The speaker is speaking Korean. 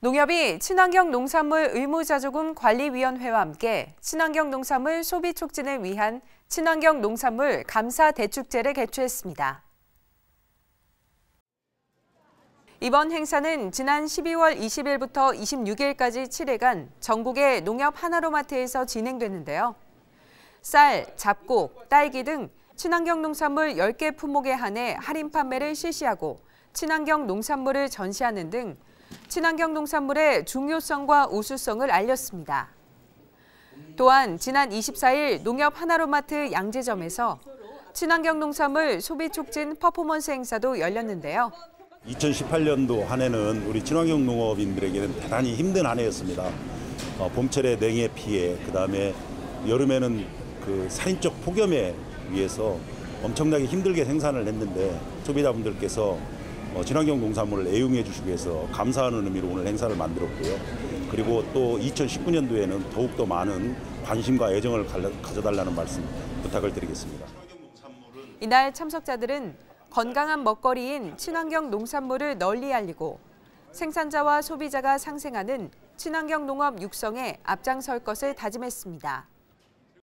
농협이 친환경 농산물 의무자조금 관리위원회와 함께 친환경 농산물 소비 촉진을 위한 친환경 농산물 감사 대축제를 개최했습니다. 이번 행사는 지난 12월 20일부터 26일까지 7일간 전국의 농협 하나로마트에서 진행됐는데요. 쌀, 잡곡, 딸기 등 친환경 농산물 10개 품목에 한해 할인 판매를 실시하고 친환경 농산물을 전시하는 등 친환경 농산물의 중요성과 우수성을 알렸습니다. 또한 지난 24일 농협 하나로마트 양재점에서 친환경 농산물 소비 촉진 퍼포먼스 행사도 열렸는데요. 2018년도 한 해는 우리 친환경 농업인들에게는 대단히 힘든 한 해였습니다. 어, 봄철에 냉해 피해, 그 다음에 여름에는 그 살인적 폭염에 위해서 엄청나게 힘들게 생산을 했는데 소비자분들께서 어, 친환경 농산물을 애용해 주시기 위해서 감사하는 의미로 오늘 행사를 만들었고요. 그리고 또 2019년도에는 더욱더 많은 관심과 애정을 가져달라는 말씀 부탁을 드리겠습니다. 이날 참석자들은 건강한 먹거리인 친환경 농산물을 널리 알리고 생산자와 소비자가 상생하는 친환경 농업 육성에 앞장설 것을 다짐했습니다.